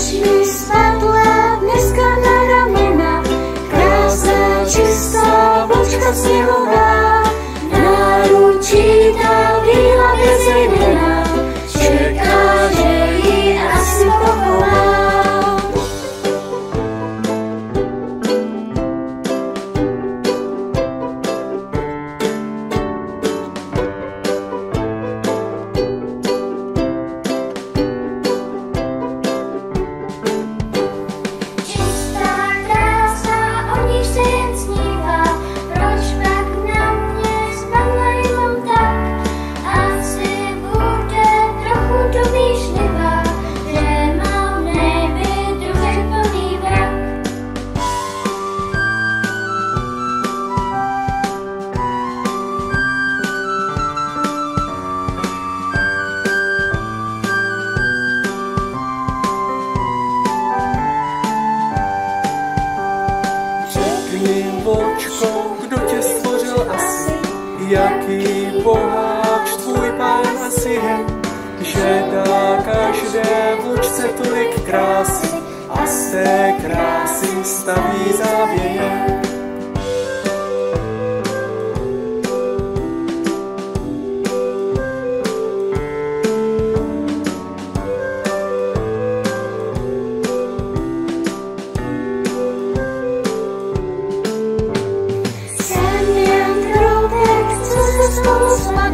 Noc mi spadła dneska na ramiona, krasa czysta, boczka. Vočko, kdo tě stvořil asi, jaký boháč tvůj pán asi je, že dá každé vločce tolik krásy a z té krásy staví závěje. close to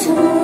소리